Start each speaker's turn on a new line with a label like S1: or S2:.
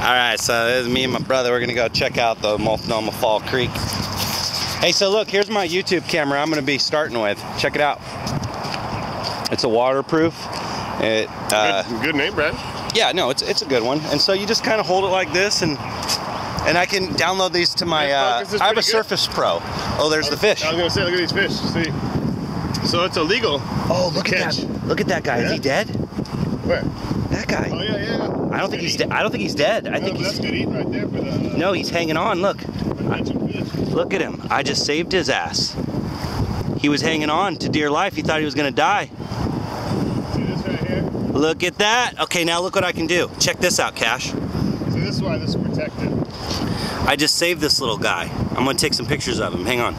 S1: All right, so this is me and my brother. We're gonna go check out the Multnomah Fall Creek. Hey, so look, here's my YouTube camera I'm gonna be starting with. Check it out. It's a waterproof. It, uh,
S2: good, good name, Brad.
S1: yeah, no, it's it's a good one. And so you just kind of hold it like this, and and I can download these to my. Uh, I have a
S2: good.
S1: Surface Pro. Oh, there's the fish.
S2: I was gonna say, look at these fish. See, so it's illegal.
S1: Oh, look at
S2: catch.
S1: that! Look at that guy. Is he dead?
S2: Where?
S1: That guy.
S2: Oh yeah, yeah.
S1: I don't think he's dead. I don't think he's dead. I think
S2: no, but
S1: he's.
S2: good eating right there the uh,
S1: No, he's hanging on. Look.
S2: fish.
S1: Look at him. I just saved his ass. He was hanging on to dear life. He thought he was gonna die.
S2: Right?
S1: Look at that. Okay, now look what I can do. Check this out, Cash.
S2: See, this is why this is protected.
S1: I just saved this little guy. I'm gonna take some pictures of him. Hang on.